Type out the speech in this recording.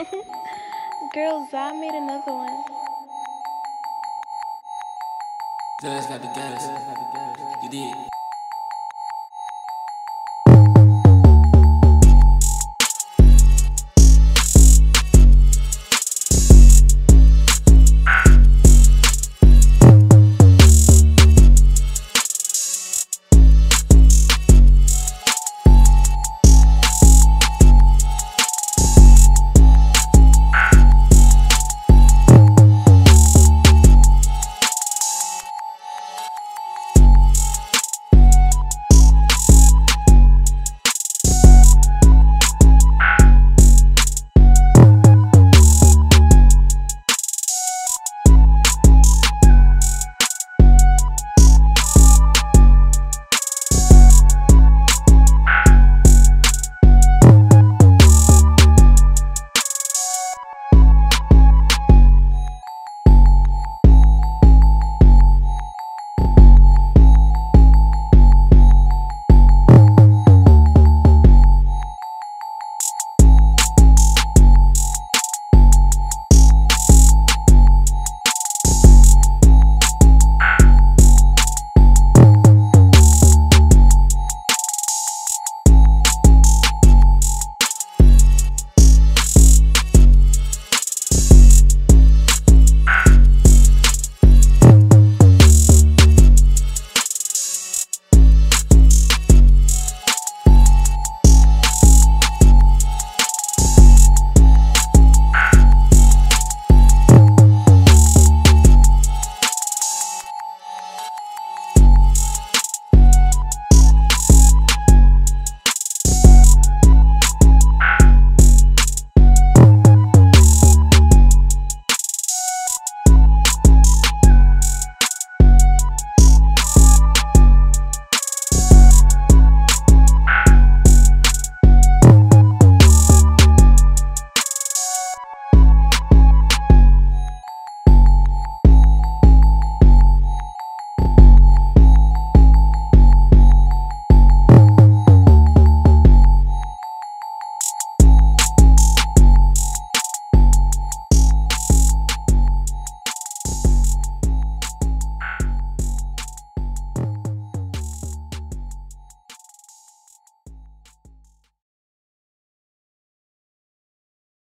Girl, I made another one. Just got the gas. You did.